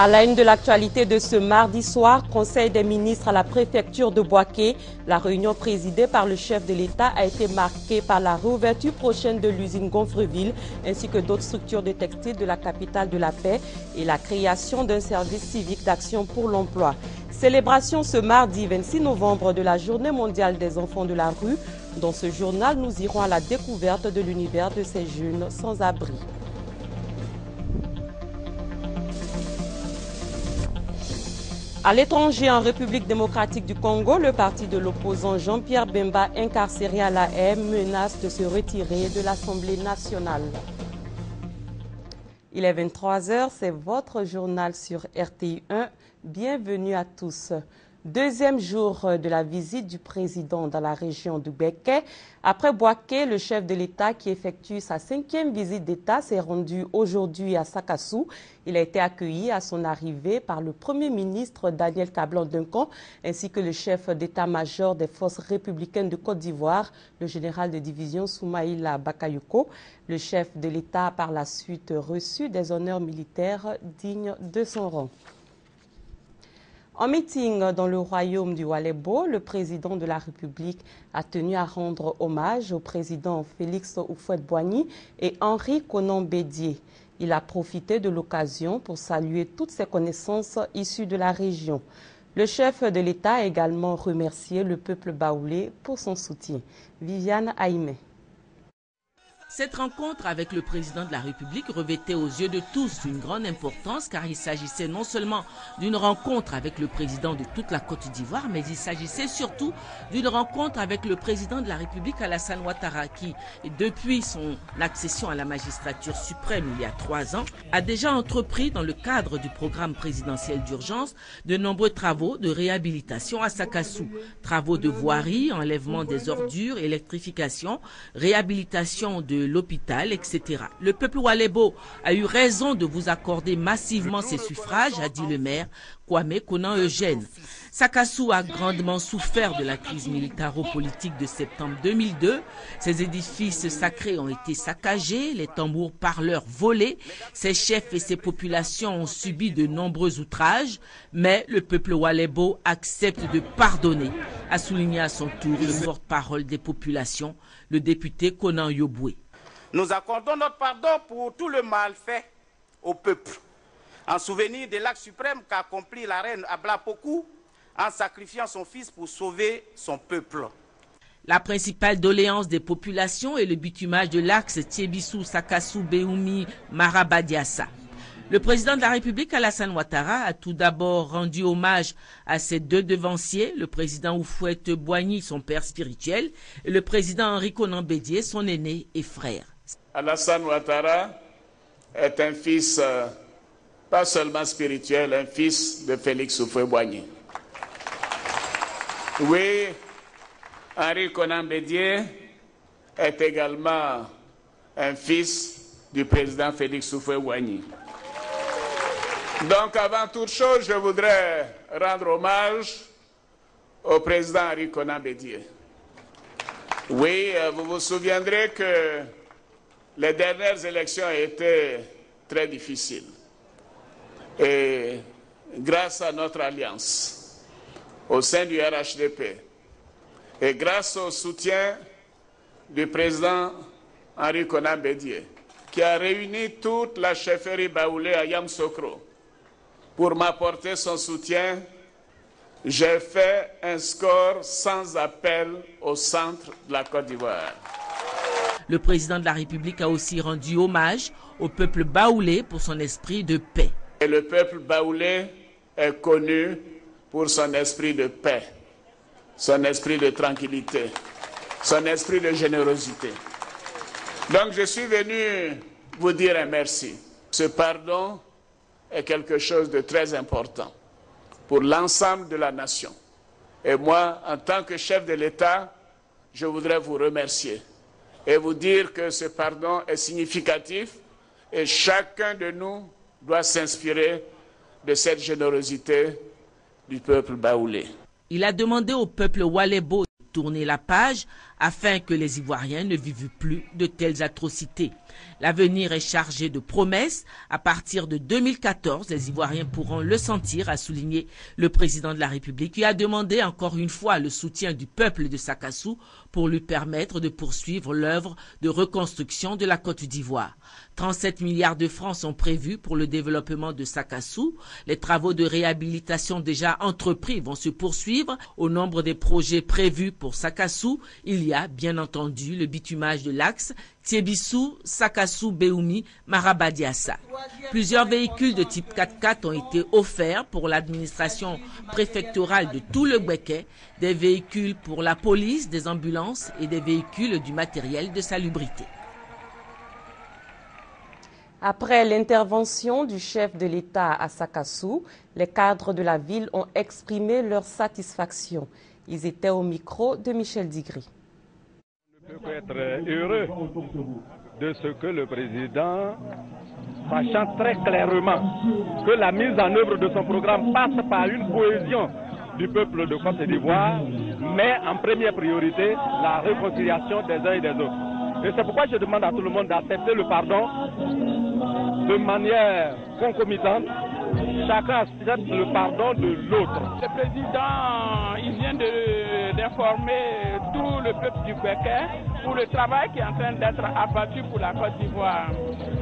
À la une de l'actualité de ce mardi soir, Conseil des ministres à la préfecture de Boaké, la réunion présidée par le chef de l'État a été marquée par la réouverture prochaine de l'usine Gonfreville ainsi que d'autres structures de textile de la capitale de la paix et la création d'un service civique d'action pour l'emploi. Célébration ce mardi 26 novembre de la Journée mondiale des enfants de la rue. Dans ce journal, nous irons à la découverte de l'univers de ces jeunes sans abri. À l'étranger, en République démocratique du Congo, le parti de l'opposant Jean-Pierre Bemba, incarcéré à la haie, menace de se retirer de l'Assemblée nationale. Il est 23h, c'est votre journal sur RTI 1. Bienvenue à tous. Deuxième jour de la visite du président dans la région du Béquet. Après Boaké, le chef de l'État qui effectue sa cinquième visite d'État s'est rendu aujourd'hui à Sakassou. Il a été accueilli à son arrivée par le Premier ministre Daniel Cablan-Duncan ainsi que le chef d'état-major des forces républicaines de Côte d'Ivoire, le général de division Soumaïla Bakayoko. Le chef de l'État a par la suite reçu des honneurs militaires dignes de son rang. En meeting dans le royaume du Walebo, le président de la République a tenu à rendre hommage au président Félix Oufouette-Boigny et Henri Conan Bédier. Il a profité de l'occasion pour saluer toutes ses connaissances issues de la région. Le chef de l'État a également remercié le peuple baoulé pour son soutien. Viviane Haïmé. Cette rencontre avec le président de la République revêtait aux yeux de tous une grande importance car il s'agissait non seulement d'une rencontre avec le président de toute la Côte d'Ivoire, mais il s'agissait surtout d'une rencontre avec le président de la République Alassane Ouattara qui, depuis son accession à la magistrature suprême il y a trois ans, a déjà entrepris dans le cadre du programme présidentiel d'urgence de nombreux travaux de réhabilitation à Sakassou. Travaux de voirie, enlèvement des ordures, électrification, réhabilitation de l'hôpital, etc. Le peuple Walebo a eu raison de vous accorder massivement ses suffrages, a dit le maire Kwame Konan Eugène. Sakassou a grandement souffert de la crise militaro-politique de septembre 2002. Ses édifices sacrés ont été saccagés, les tambours parleurs volés, ses chefs et ses populations ont subi de nombreux outrages, mais le peuple Walebo accepte de pardonner, a souligné à son tour le porte-parole des populations, le député Conan Yoboué. Nous accordons notre pardon pour tout le mal fait au peuple, en souvenir de l'acte suprême qu'a accompli la reine Ablapoku en sacrifiant son fils pour sauver son peuple. La principale doléance des populations est le bitumage de l'axe Tiebissou, Sakassou, Beoumi, Marabadiassa. Le président de la République, Alassane Ouattara, a tout d'abord rendu hommage à ses deux devanciers, le président Oufouette Boigny, son père spirituel, et le président Henri Conan Bédier, son aîné et frère. Alassane Ouattara est un fils, euh, pas seulement spirituel, un fils de Félix Oufouette-Boigny. Oui, Henri Conan Bédier est également un fils du président Félix Oufouette-Boigny. Donc, avant toute chose, je voudrais rendre hommage au président Henri Conan Bédier. Oui, euh, vous vous souviendrez que les dernières élections étaient très difficiles. Et grâce à notre alliance au sein du RHDP et grâce au soutien du président Henri Conan Bédier, qui a réuni toute la chefferie baoulée à Yamsokro pour m'apporter son soutien, j'ai fait un score sans appel au centre de la Côte d'Ivoire. Le président de la République a aussi rendu hommage au peuple baoulé pour son esprit de paix. Le peuple baoulé est connu pour son esprit de paix, son esprit de tranquillité, son esprit de générosité. Donc je suis venu vous dire un merci. Ce pardon est quelque chose de très important pour l'ensemble de la nation. Et moi, en tant que chef de l'État, je voudrais vous remercier et vous dire que ce pardon est significatif et chacun de nous doit s'inspirer de cette générosité du peuple baoulé. Il a demandé au peuple Walebo de tourner la page afin que les Ivoiriens ne vivent plus de telles atrocités. L'avenir est chargé de promesses. À partir de 2014, les Ivoiriens pourront le sentir, a souligné le président de la République, qui a demandé encore une fois le soutien du peuple de Sakassou pour lui permettre de poursuivre l'œuvre de reconstruction de la Côte d'Ivoire. 37 milliards de francs sont prévus pour le développement de Sakassou. Les travaux de réhabilitation déjà entrepris vont se poursuivre. Au nombre des projets prévus pour Sakassou, il y a bien entendu le bitumage de l'axe Tiebissou, Sakassou, Beoumi, Marabadiassa. Plusieurs véhicules de type 4x4 ont été offerts pour l'administration préfectorale de tout le Béquet, des véhicules pour la police, des ambulances et des véhicules du matériel de salubrité. Après l'intervention du chef de l'État à Sakassou, les cadres de la ville ont exprimé leur satisfaction. Ils étaient au micro de Michel Digri. On peut être heureux de ce que le président, sachant très clairement que la mise en œuvre de son programme passe par une cohésion du peuple de Côte d'Ivoire, mais en première priorité la réconciliation des uns et des autres. Et c'est pourquoi je demande à tout le monde d'accepter le pardon de manière concomitante. Chacun accepte le pardon de l'autre. Le président, il vient d'informer tout le peuple du Béquet pour le travail qui est en train d'être abattu pour la Côte d'Ivoire.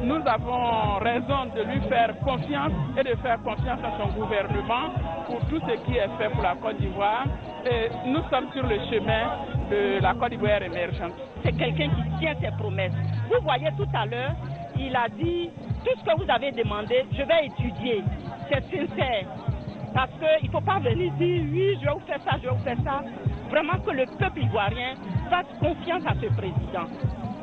Nous avons raison de lui faire confiance et de faire confiance à son gouvernement pour tout ce qui est fait pour la Côte d'Ivoire. Et nous sommes sur le chemin de la Côte d'Ivoire émergente. C'est quelqu'un qui tient ses promesses. Vous voyez tout à l'heure, il a dit tout ce que vous avez demandé, je vais étudier. C'est sincère. Parce qu'il ne faut pas venir dire oui, je vais vous faire ça, je vais vous faire ça. Vraiment que le peuple ivoirien fasse confiance à ce président.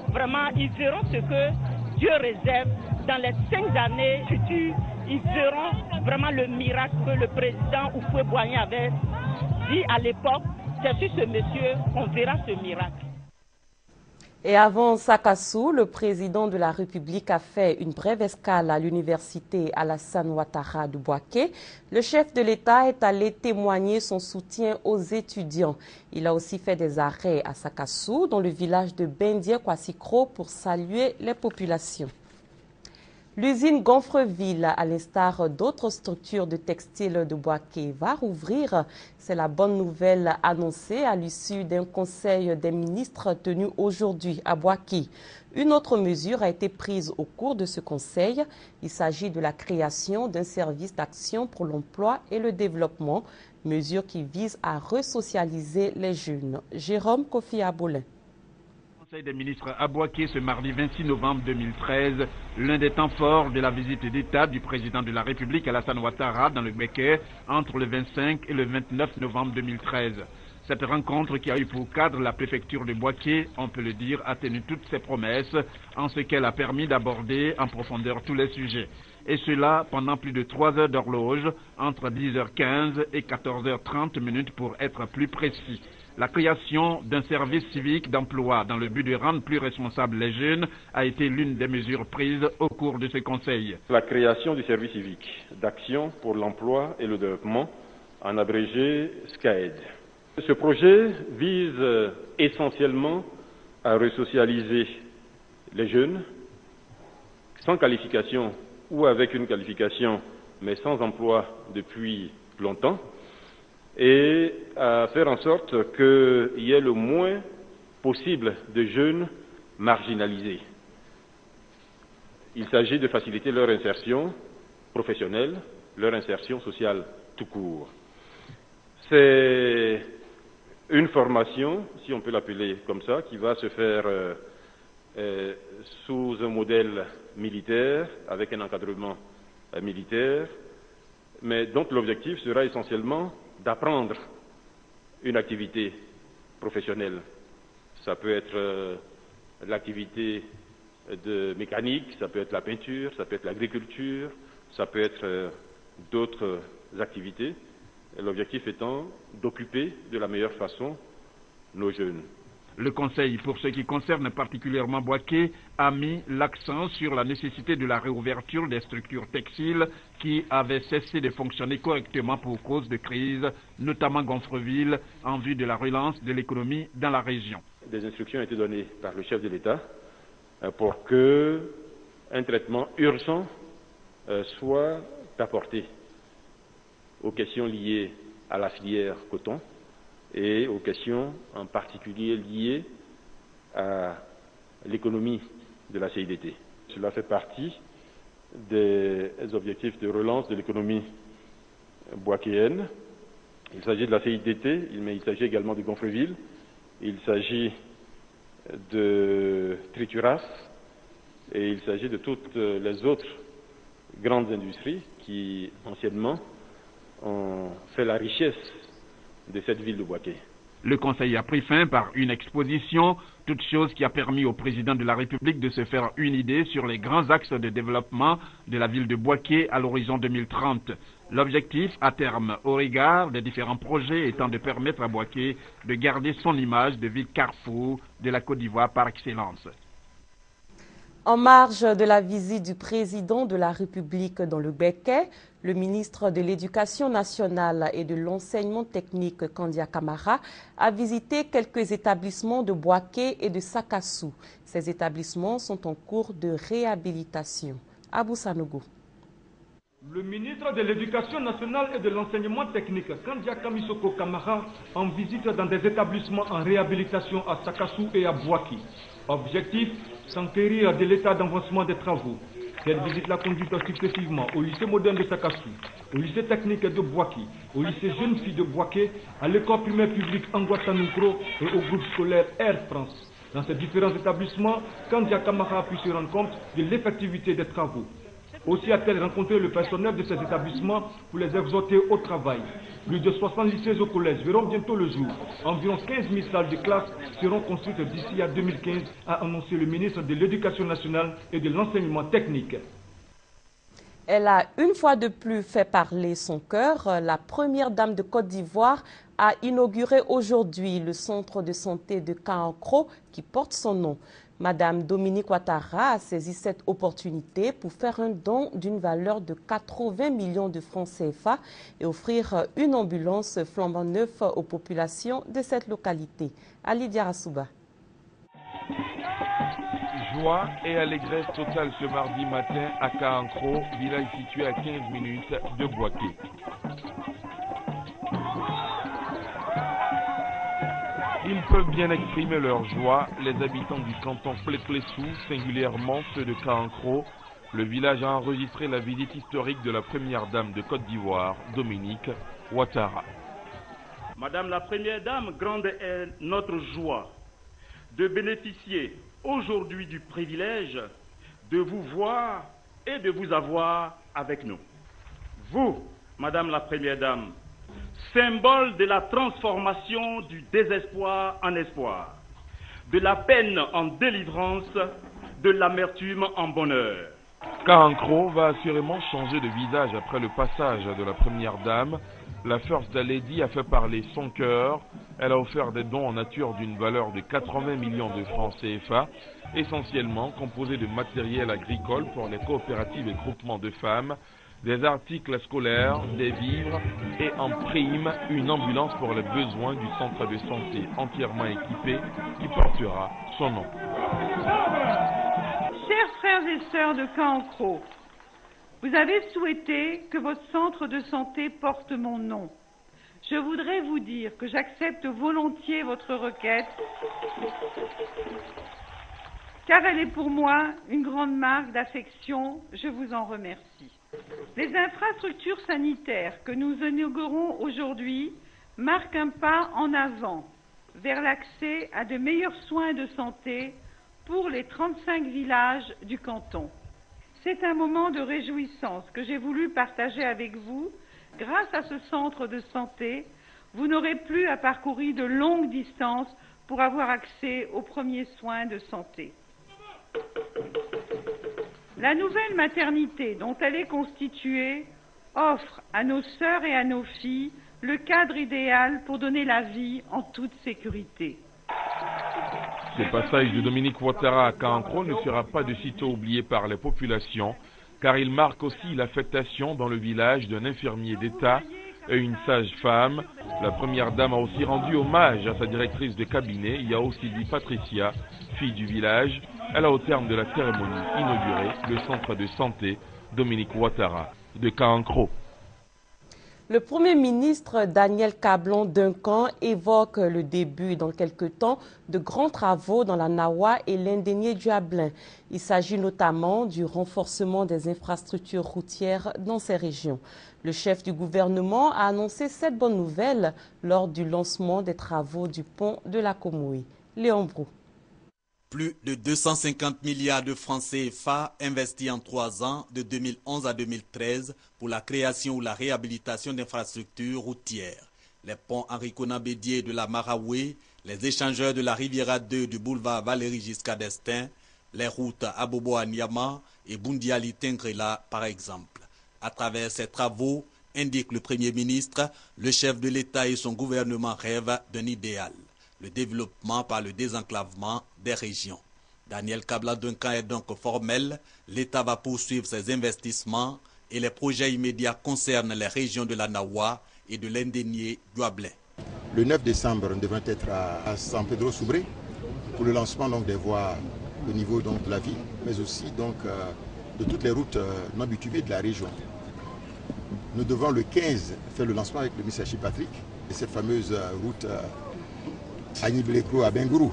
Vraiment, ils verront ce que Dieu réserve dans les cinq années futures. Ils verront vraiment le miracle que le président Oufoué Boigny avait dit à l'époque. C'est sur ce monsieur qu'on verra ce miracle. Et avant Sakassou, le président de la République a fait une brève escale à l'université Alassane Ouattara de Boaké. Le chef de l'État est allé témoigner son soutien aux étudiants. Il a aussi fait des arrêts à Sakassou, dans le village de Bendia Kwasikro, pour saluer les populations. L'usine Gonfreville, à l'instar d'autres structures de textile de Boaké, va rouvrir. C'est la bonne nouvelle annoncée à l'issue d'un conseil des ministres tenu aujourd'hui à Boaké. Une autre mesure a été prise au cours de ce conseil. Il s'agit de la création d'un service d'action pour l'emploi et le développement, mesure qui vise à resocialiser les jeunes. Jérôme Kofi Aboulin. Conseil des ministres à Boaké ce mardi 26 novembre 2013, l'un des temps forts de la visite d'État du président de la République Alassane Ouattara dans le Béquet entre le 25 et le 29 novembre 2013. Cette rencontre qui a eu pour cadre la préfecture de Boaké, on peut le dire, a tenu toutes ses promesses en ce qu'elle a permis d'aborder en profondeur tous les sujets. Et cela pendant plus de trois heures d'horloge, entre 10h15 et 14h30 minutes pour être plus précis. La création d'un service civique d'emploi dans le but de rendre plus responsables les jeunes a été l'une des mesures prises au cours de ce conseil. La création du service civique d'action pour l'emploi et le développement, en abrégé SCAED. Ce projet vise essentiellement à resocialiser les jeunes sans qualification ou avec une qualification mais sans emploi depuis longtemps et à faire en sorte qu'il y ait le moins possible de jeunes marginalisés. Il s'agit de faciliter leur insertion professionnelle, leur insertion sociale tout court. C'est une formation, si on peut l'appeler comme ça, qui va se faire euh, euh, sous un modèle militaire, avec un encadrement euh, militaire, mais dont l'objectif sera essentiellement d'apprendre une activité professionnelle. Ça peut être euh, l'activité de mécanique, ça peut être la peinture, ça peut être l'agriculture, ça peut être euh, d'autres activités. L'objectif étant d'occuper de la meilleure façon nos jeunes. Le Conseil, pour ce qui concerne particulièrement Boaké, a mis l'accent sur la nécessité de la réouverture des structures textiles qui avaient cessé de fonctionner correctement pour cause de crise, notamment Gonfreville, en vue de la relance de l'économie dans la région. des instructions ont été données par le chef de l'État pour que un traitement urgent soit apporté aux questions liées à la filière coton et aux questions en particulier liées à l'économie de la CIDT. Cela fait partie des objectifs de relance de l'économie boakéenne. Il s'agit de la CIDT, mais il s'agit également de Gonfreville, il s'agit de Trituras et il s'agit de toutes les autres grandes industries qui, anciennement, ont fait la richesse de cette ville de. Le Conseil a pris fin par une exposition, toute chose qui a permis au président de la République de se faire une idée sur les grands axes de développement de la ville de Boaké à l'horizon 2030. L'objectif, à terme, au regard des différents projets, étant de permettre à Boaké de garder son image de ville carrefour de la Côte d'Ivoire par excellence. En marge de la visite du président de la République dans le Béquet, le ministre de l'Éducation nationale et de l'enseignement technique, Kandia Kamara, a visité quelques établissements de Boaké et de Sakassou. Ces établissements sont en cours de réhabilitation. Abou Sanogo. Le ministre de l'Éducation nationale et de l'enseignement technique, Kandia Kamisoko Kamara, en visite dans des établissements en réhabilitation à Sakassou et à Boaki. Objectif s'enquérir de l'état d'avancement des travaux. Cette visite l'a conduite successivement au lycée moderne de Sakassou, au lycée technique de Boaki, au lycée jeune fille de Boaké, à l'école primaire publique Anguatanukro et au groupe scolaire Air France. Dans ces différents établissements, Kandia Kamara a pu se rendre compte de l'effectivité des travaux. Aussi a-t-elle rencontré le personnel de ces établissements pour les exhorter au travail. Plus de 60 lycées au collège verront bientôt le jour. Environ 15 000 salles de classe seront construites d'ici à 2015, a annoncé le ministre de l'Éducation nationale et de l'enseignement technique. Elle a une fois de plus fait parler son cœur. La première dame de Côte d'Ivoire a inauguré aujourd'hui le centre de santé de Kankro qui porte son nom. Madame Dominique Ouattara a saisi cette opportunité pour faire un don d'une valeur de 80 millions de francs CFA et offrir une ambulance flambant neuf aux populations de cette localité. Ali Diarasouba. Joie et allégresse totale ce mardi matin à Kaankro, village situé à 15 minutes de Boaké. Ils peuvent bien exprimer leur joie, les habitants du canton Pléplessou, singulièrement ceux de Kaankro. Le village a enregistré la visite historique de la première dame de Côte d'Ivoire, Dominique Ouattara. Madame la première dame, grande est notre joie de bénéficier aujourd'hui du privilège de vous voir et de vous avoir avec nous. Vous, Madame la première dame, symbole de la transformation du désespoir en espoir, de la peine en délivrance, de l'amertume en bonheur. Kankro va assurément changer de visage après le passage de la première dame. La First Lady a fait parler son cœur. Elle a offert des dons en nature d'une valeur de 80 millions de francs CFA, essentiellement composés de matériel agricole pour les coopératives et groupements de femmes, des articles scolaires, des vivres et en prime une ambulance pour les besoins du centre de santé entièrement équipé qui portera son nom. Chers frères et sœurs de Cancro, vous avez souhaité que votre centre de santé porte mon nom. Je voudrais vous dire que j'accepte volontiers votre requête car elle est pour moi une grande marque d'affection. Je vous en remercie. Les infrastructures sanitaires que nous inaugurons aujourd'hui marquent un pas en avant vers l'accès à de meilleurs soins de santé pour les 35 villages du canton. C'est un moment de réjouissance que j'ai voulu partager avec vous. Grâce à ce centre de santé, vous n'aurez plus à parcourir de longues distances pour avoir accès aux premiers soins de santé. La nouvelle maternité dont elle est constituée offre à nos sœurs et à nos filles le cadre idéal pour donner la vie en toute sécurité. Ce passage de Dominique Ouattara à Cancro ne sera pas de sitôt oublié par les populations, car il marque aussi l'affectation dans le village d'un infirmier d'État et une sage femme. La première dame a aussi rendu hommage à sa directrice de cabinet, il y a aussi dit Patricia, fille du village. Elle a au terme de la cérémonie inauguré le centre de santé Dominique Ouattara de Cancro. Le Premier ministre Daniel Cablon Duncan évoque le début dans quelques temps de grands travaux dans la Nawa et l'Indénié du Ablin. Il s'agit notamment du renforcement des infrastructures routières dans ces régions. Le chef du gouvernement a annoncé cette bonne nouvelle lors du lancement des travaux du pont de la Comouille. Léon Brou. Plus de 250 milliards de francs CFA investis en trois ans, de 2011 à 2013, pour la création ou la réhabilitation d'infrastructures routières. Les ponts Henri Bédier de la Maraoué, les échangeurs de la Riviera 2 du boulevard Valéry Giscard d'Estaing, les routes Abobo Niama et Bundiali Tengrela par exemple. À travers ces travaux, indique le Premier ministre, le chef de l'État et son gouvernement rêvent d'un idéal le développement par le désenclavement des régions. Daniel Kabla Duncan est donc formel. L'État va poursuivre ses investissements et les projets immédiats concernent les régions de la Nawa et de l'Indénié Douablé. Le 9 décembre, nous devons être à San Pedro Soubré pour le lancement donc, des voies au niveau donc, de la ville, mais aussi donc, euh, de toutes les routes euh, non bitumées de la région. Nous devons le 15 faire le lancement avec le ministre Patrick et cette fameuse euh, route à à Bengourou.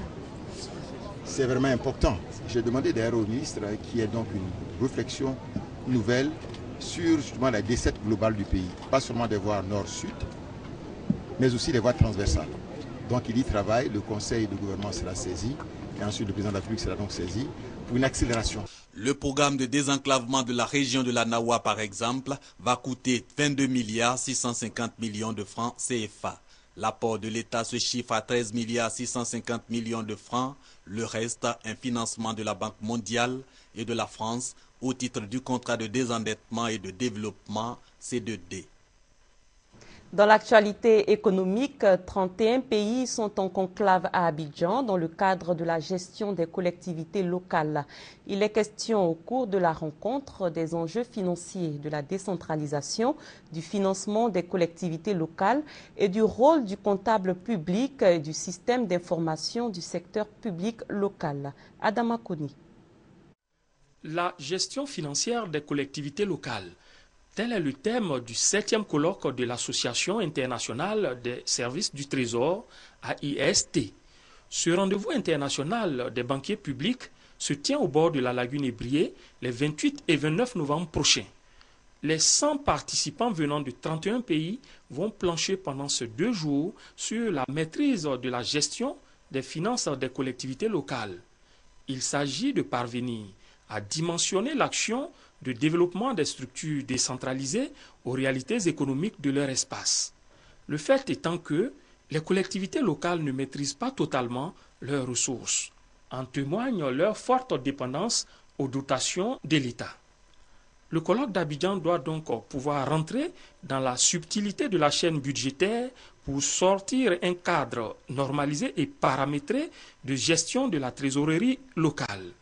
C'est vraiment important. J'ai demandé d'ailleurs au ministre qu'il y ait donc une réflexion nouvelle sur justement la desserte globale du pays. Pas seulement des voies nord-sud, mais aussi des voies transversales. Donc il y travaille, le conseil de gouvernement sera saisi, et ensuite le président de la République sera donc saisi pour une accélération. Le programme de désenclavement de la région de la Nawa, par exemple, va coûter 22 milliards 650 millions de francs CFA. L'apport de l'État se chiffre à 13 milliards 650 millions de francs, le reste un financement de la Banque mondiale et de la France au titre du contrat de désendettement et de développement C2D. Dans l'actualité économique, 31 pays sont en conclave à Abidjan dans le cadre de la gestion des collectivités locales. Il est question au cours de la rencontre des enjeux financiers, de la décentralisation, du financement des collectivités locales et du rôle du comptable public et du système d'information du secteur public local. Adama Koni. La gestion financière des collectivités locales Tel est le thème du septième colloque de l'Association internationale des services du Trésor, AIST. Ce rendez-vous international des banquiers publics se tient au bord de la lagune Ébriée les 28 et 29 novembre prochains. Les 100 participants venant de 31 pays vont plancher pendant ces deux jours sur la maîtrise de la gestion des finances des collectivités locales. Il s'agit de parvenir à dimensionner l'action de développement des structures décentralisées aux réalités économiques de leur espace. Le fait étant que les collectivités locales ne maîtrisent pas totalement leurs ressources. En témoigne leur forte dépendance aux dotations de l'État. Le colloque d'Abidjan doit donc pouvoir rentrer dans la subtilité de la chaîne budgétaire pour sortir un cadre normalisé et paramétré de gestion de la trésorerie locale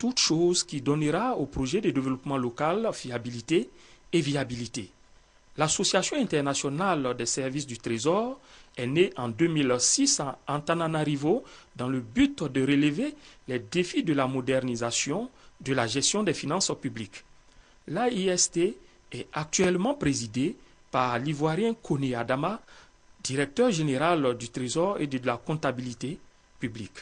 toute chose qui donnera au projet de développement local fiabilité et viabilité. L'Association internationale des services du Trésor est née en 2006 à Antananarivo dans le but de relever les défis de la modernisation de la gestion des finances publiques. L'AIST est actuellement présidée par l'ivoirien Kone Adama, directeur général du Trésor et de la comptabilité publique.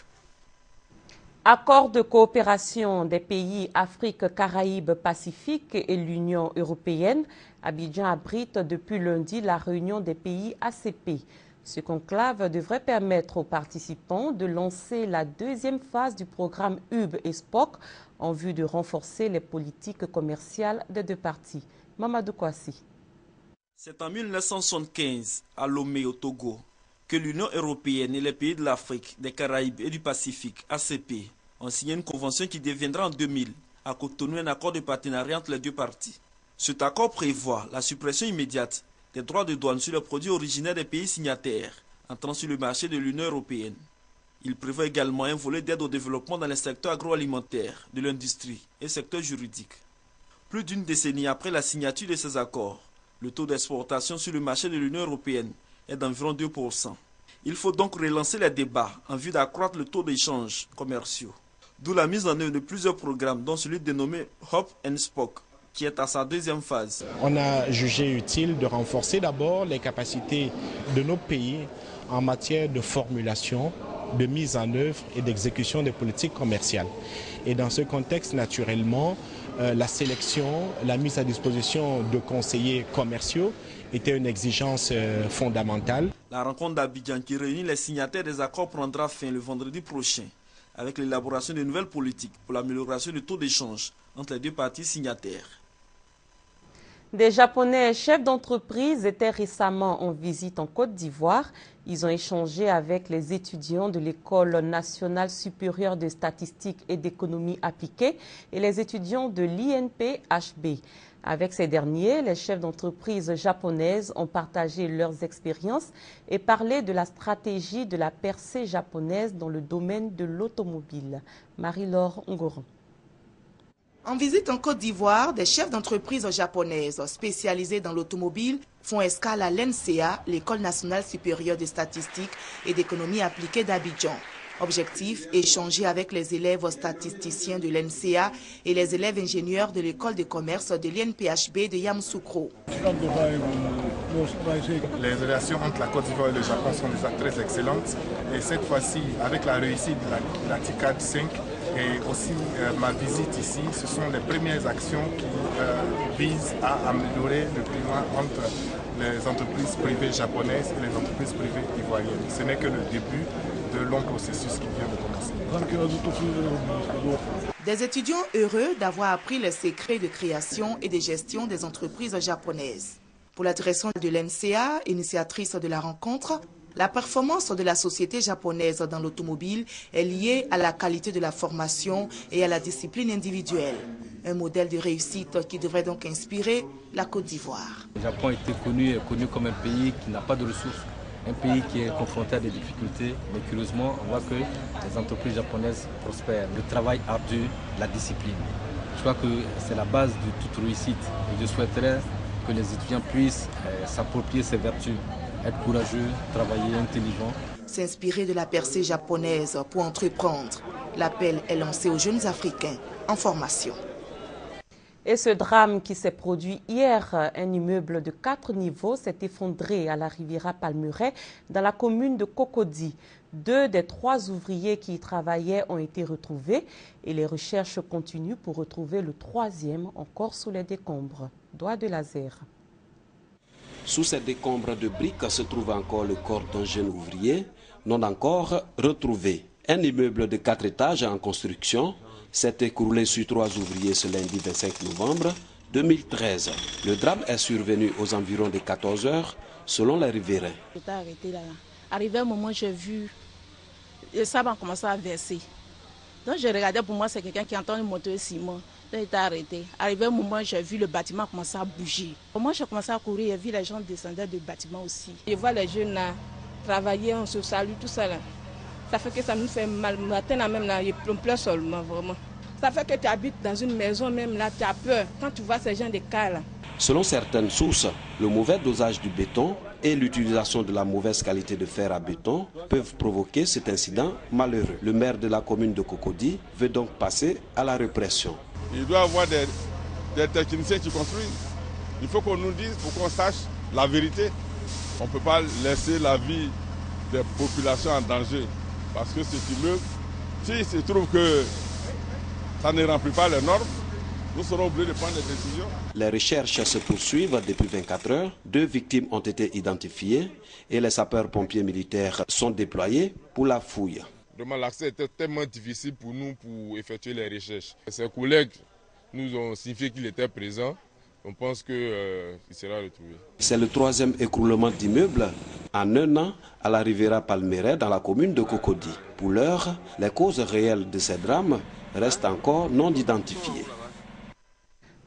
Accord de coopération des pays Afrique, Caraïbes, Pacifique et l'Union européenne. Abidjan abrite depuis lundi la réunion des pays ACP. Ce conclave devrait permettre aux participants de lancer la deuxième phase du programme UB et SPOC en vue de renforcer les politiques commerciales des deux parties. Mamadou Kouassi. C'est en 1975, à Lomé au Togo, que l'Union européenne et les pays de l'Afrique, des Caraïbes et du Pacifique, ACP, ont signé une convention qui deviendra en 2000 à Cotonou un accord de partenariat entre les deux parties. Cet accord prévoit la suppression immédiate des droits de douane sur les produits originaires des pays signataires entrant sur le marché de l'Union européenne. Il prévoit également un volet d'aide au développement dans les secteurs agroalimentaires, de l'industrie et secteur juridique. Plus d'une décennie après la signature de ces accords, Le taux d'exportation sur le marché de l'Union européenne est d'environ 2%. Il faut donc relancer les débats en vue d'accroître le taux d'échanges commerciaux. D'où la mise en œuvre de plusieurs programmes, dont celui dénommé Hop and Spoke, qui est à sa deuxième phase. On a jugé utile de renforcer d'abord les capacités de nos pays en matière de formulation, de mise en œuvre et d'exécution des politiques commerciales. Et dans ce contexte, naturellement, euh, la sélection, la mise à disposition de conseillers commerciaux était une exigence euh, fondamentale. La rencontre d'Abidjan qui réunit les signataires des accords prendra fin le vendredi prochain avec l'élaboration de nouvelles politiques pour l'amélioration du taux d'échange entre les deux parties signataires. Des Japonais chefs d'entreprise étaient récemment en visite en Côte d'Ivoire. Ils ont échangé avec les étudiants de l'École nationale supérieure de statistique et d'économie appliquée et les étudiants de l'INP-HB. Avec ces derniers, les chefs d'entreprise japonaises ont partagé leurs expériences et parlé de la stratégie de la percée japonaise dans le domaine de l'automobile. Marie-Laure Ngoron. En visite en Côte d'Ivoire, des chefs d'entreprise japonaises spécialisés dans l'automobile font escale à l'NCA, l'École nationale supérieure de statistique et d'économie appliquée d'Abidjan. Objectif, échanger avec les élèves statisticiens de l'NCA et les élèves ingénieurs de l'école de commerce de l'INPHB de Yamoussoukro. Les relations entre la Côte d'Ivoire et le Japon sont déjà très excellentes et cette fois-ci, avec la réussite de la, TICAD 5, et aussi euh, ma visite ici, ce sont les premières actions qui euh, visent à améliorer le climat entre les entreprises privées japonaises et les entreprises privées ivoiriennes. Ce n'est que le début de long processus qui vient de commencer. Des étudiants heureux d'avoir appris les secrets de création et de gestion des entreprises japonaises. Pour la direction de l'NCA, initiatrice de la rencontre, la performance de la société japonaise dans l'automobile est liée à la qualité de la formation et à la discipline individuelle. Un modèle de réussite qui devrait donc inspirer la Côte d'Ivoire. Le Japon était connu, connu comme un pays qui n'a pas de ressources un pays qui est confronté à des difficultés, mais curieusement, on voit que les entreprises japonaises prospèrent. Le travail ardu, la discipline. Je crois que c'est la base de toute réussite. Et je souhaiterais que les étudiants puissent euh, s'approprier ces vertus, être courageux, travailler intelligent. S'inspirer de la percée japonaise pour entreprendre. L'appel est lancé aux jeunes Africains en formation. Et ce drame qui s'est produit hier, un immeuble de quatre niveaux s'est effondré à la Riviera Palmeret dans la commune de Cocody. Deux des trois ouvriers qui y travaillaient ont été retrouvés et les recherches continuent pour retrouver le troisième encore sous les décombres. Doigt de laser. Sous ces décombres de briques se trouve encore le corps d'un jeune ouvrier non encore retrouvé. Un immeuble de quatre étages en construction s'est écroulé sur trois ouvriers ce lundi 25 novembre 2013. Le drame est survenu aux environs de 14 heures, selon les riverains. Arrivé un moment, j'ai vu le sable a commencé à verser. Donc j'ai regardé, pour moi, c'est quelqu'un qui entend une moto de ciment. Donc j'étais arrêté. Arrivé un moment, j'ai vu le bâtiment commencer à bouger. Moi, j'ai commencé à courir, j'ai vu les gens descendre du bâtiment aussi. Je vois les jeunes là, travailler, on se salue, tout ça là ça fait que ça nous fait mal. Matin, même là, on pleure seulement, vraiment. Ça fait que tu habites dans une maison, même là, tu as peur quand tu vois ces gens de cas là. Selon certaines sources, le mauvais dosage du béton et l'utilisation de la mauvaise qualité de fer à béton peuvent provoquer cet incident malheureux. Le maire de la commune de Cocody veut donc passer à la répression. Il doit y avoir des, techniciens qui construisent. Il faut qu'on nous dise, pour qu'on sache la vérité. On ne peut pas laisser la vie des populations en danger. Parce que cet immeuble, s'il se trouve que ça ne remplit pas les normes, nous serons obligés de prendre des décisions. Les recherches se poursuivent depuis 24 heures. Deux victimes ont été identifiées et les sapeurs-pompiers militaires sont déployés pour la fouille. Vraiment, l'accès était tellement difficile pour nous pour effectuer les recherches. Ses collègues nous ont signifié qu'il était présent. On pense qu'il euh, sera retrouvé. C'est le troisième écroulement d'immeubles en un an à la Riviera Palmeret dans la commune de Cocody. Pour l'heure, les causes réelles de ces drames restent encore non identifiées.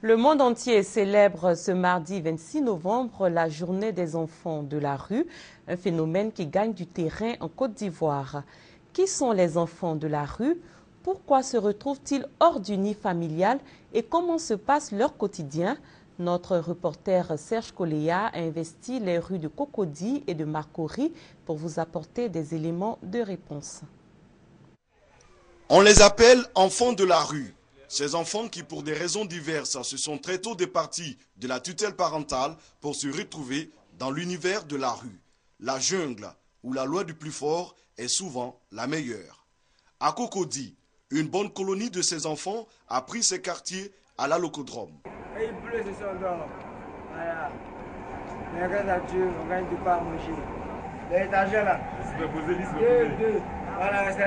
Le monde entier célèbre ce mardi 26 novembre la journée des enfants de la rue, un phénomène qui gagne du terrain en Côte d'Ivoire. Qui sont les enfants de la rue? Pourquoi se retrouvent-ils hors du nid familial? Et comment se passe leur quotidien? Notre reporter Serge Coléa a investi les rues de Cocody et de Marcory pour vous apporter des éléments de réponse. On les appelle enfants de la rue. Ces enfants qui, pour des raisons diverses, se sont très tôt départis de la tutelle parentale pour se retrouver dans l'univers de la rue, la jungle, où la loi du plus fort est souvent la meilleure. À Cocody, une bonne colonie de ces enfants a pris ses quartiers à la locodrome. Il pleut. Voilà. Mais on gagne du à manger. Là. Voilà, c'est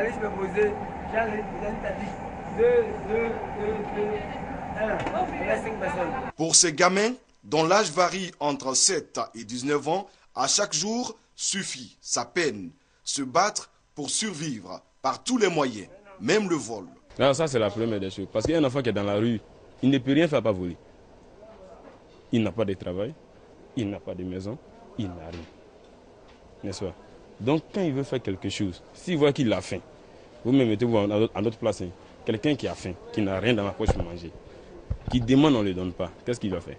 pour ces gamins, dont l'âge varie entre 7 et 19 ans, à chaque jour suffit sa peine. Se battre pour survivre par tous les moyens, même le vol. Alors ça, c'est la première des choses. Parce qu'il y a un enfant qui est dans la rue, il ne peut rien faire pas voler. Il n'a pas de travail, il n'a pas de maison, il n'a rien. N'est-ce pas? Donc, quand il veut faire quelque chose, s'il voit qu'il a faim, vous me mettez-vous à notre place. Hein. Quelqu'un qui a faim, qui n'a rien dans la poche pour manger, qui demande, on ne le donne pas, qu'est-ce qu'il va faire?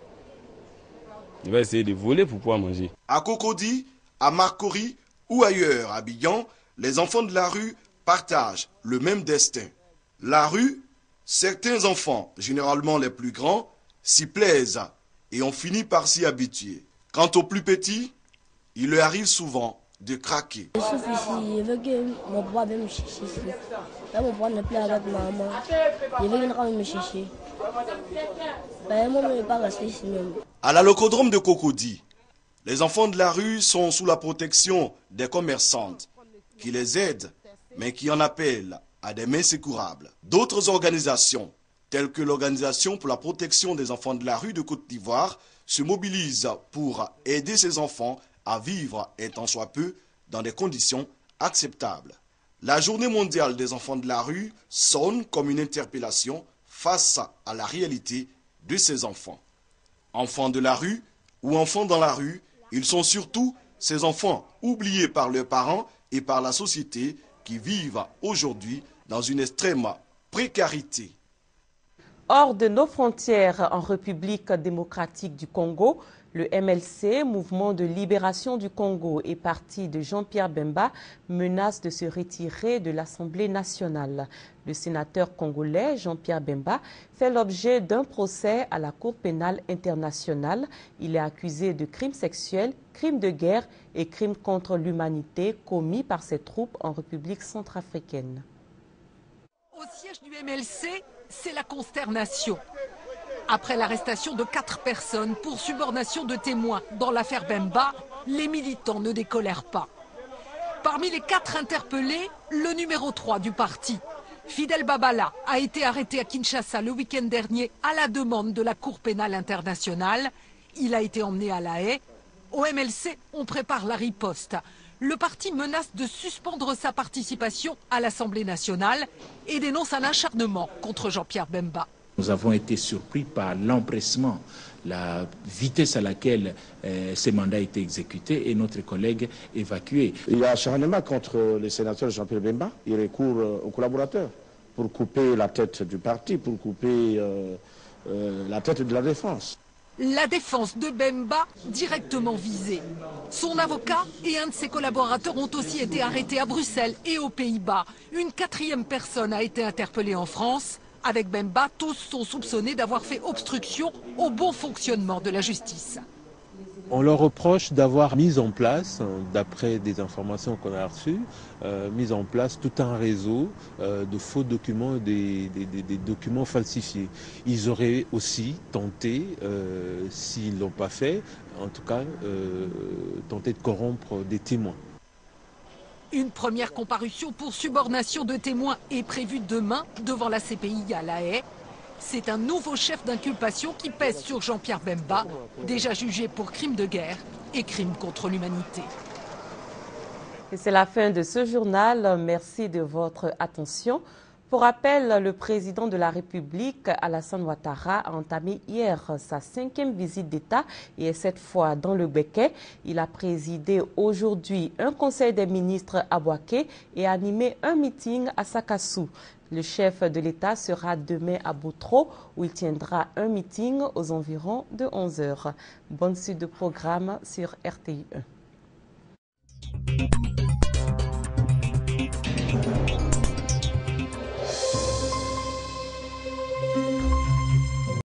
Il va essayer de voler pour pouvoir manger. À Cocody, à Marcory ou ailleurs à Billon, les enfants de la rue partagent le même destin. La rue, certains enfants, généralement les plus grands, s'y plaisent et on finit par s'y habituer. Quant aux plus petits, il leur arrive souvent de craquer. Je ici, je veux que mon me ici. Avec maman. Je veux me je ne pas rester ici même. À la locodrome de Cocody, les enfants de la rue sont sous la protection des commerçantes qui les aident, mais qui en appellent à des mains secourables. D'autres organisations, telles que l'Organisation pour la protection des enfants de la rue de Côte d'Ivoire, se mobilisent pour aider ces enfants à vivre, et tant soit peu, dans des conditions acceptables. La journée mondiale des enfants de la rue sonne comme une interpellation face à la réalité de ces enfants. Enfants de la rue ou enfants dans la rue, ils sont surtout ces enfants oubliés par leurs parents et par la société qui vivent aujourd'hui dans une extrême précarité. Hors de nos frontières en République démocratique du Congo, le MLC, Mouvement de libération du Congo et parti de Jean-Pierre Bemba, menace de se retirer de l'Assemblée nationale. Le sénateur congolais Jean-Pierre Bemba fait l'objet d'un procès à la Cour pénale internationale. Il est accusé de crimes sexuels, crimes de guerre et crimes contre l'humanité commis par ses troupes en République centrafricaine. Au siège du MLC, c'est la consternation. Après l'arrestation de quatre personnes pour subornation de témoins dans l'affaire Bemba, les militants ne décolèrent pas. Parmi les quatre interpellés, le numéro 3 du parti, Fidel Babala, a été arrêté à Kinshasa le week-end dernier à la demande de la Cour pénale internationale. Il a été emmené à La Haye. Au MLC, on prépare la riposte. Le parti menace de suspendre sa participation à l'Assemblée nationale et dénonce un acharnement contre Jean-Pierre Bemba. Nous avons été surpris par l'empressement, la vitesse à laquelle euh, ces mandats étaient exécutés et notre collègue évacué. Il y a acharnement contre le sénateur Jean-Pierre Bemba. Il recourt euh, aux collaborateurs pour couper la tête du parti, pour couper euh, euh, la tête de la défense. La défense de Bemba directement visée. Son avocat et un de ses collaborateurs ont aussi été arrêtés à Bruxelles et aux Pays-Bas. Une quatrième personne a été interpellée en France. Avec Bemba, tous sont soupçonnés d'avoir fait obstruction au bon fonctionnement de la justice. On leur reproche d'avoir mis en place, d'après des informations qu'on a reçues, euh, mis en place tout un réseau euh, de faux documents, des, des, documents falsifiés. Ils auraient aussi tenté, euh, s'ils ne l'ont pas fait, en tout cas, tenté de corrompre des témoins. Une première comparution pour subornation de témoins est prévue demain devant la CPI à La Haye. C'est un nouveau chef d'inculpation qui pèse sur Jean-Pierre Bemba, déjà jugé pour crimes de guerre et crimes contre l'humanité. C'est la fin de ce journal. Merci de votre attention. Pour rappel, le président de la République, Alassane Ouattara, a entamé hier sa cinquième visite d'État et est cette fois dans le Béquet. Il a présidé aujourd'hui un conseil des ministres à Boaké et animé un meeting à Sakassou. Le chef de l'État sera demain à Boutro où il tiendra un meeting aux environs de 11 heures. Bonne suite de programme sur RTI 1.